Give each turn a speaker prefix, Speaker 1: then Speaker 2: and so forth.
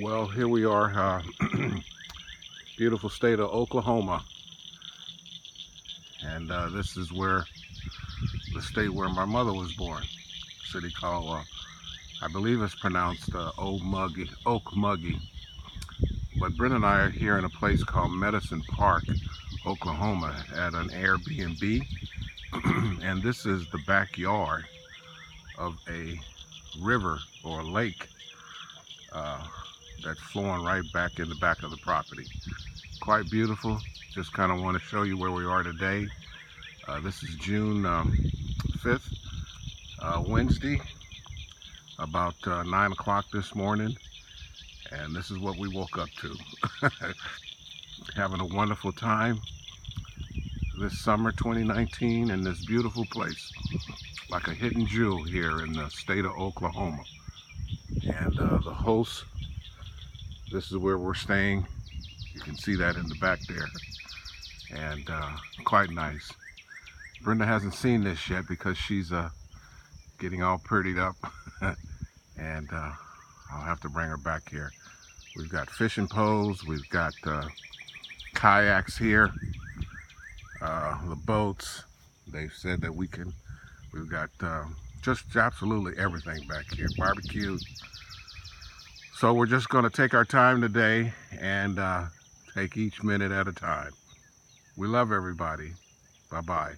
Speaker 1: Well, here we are, uh, beautiful state of Oklahoma. And uh, this is where the state where my mother was born. City called, uh, I believe it's pronounced uh, Old Muggy, Okmulgee. But Brenda and I are here in a place called Medicine Park, Oklahoma, at an Airbnb. and this is the backyard of a river or lake uh, that's flowing right back in the back of the property. Quite beautiful. Just kind of want to show you where we are today. Uh, this is June um, 5th, uh, Wednesday, about uh, 9 o'clock this morning. And this is what we woke up to. Having a wonderful time this summer 2019 in this beautiful place. Like a hidden jewel here in the state of Oklahoma. And uh, the host this is where we're staying. You can see that in the back there. And uh, quite nice. Brenda hasn't seen this yet because she's uh, getting all prettied up. and uh, I'll have to bring her back here. We've got fishing poles. We've got uh, kayaks here. Uh, the boats. They've said that we can. We've got uh, just absolutely everything back here. Barbecue. So we're just going to take our time today and uh, take each minute at a time. We love everybody. Bye-bye.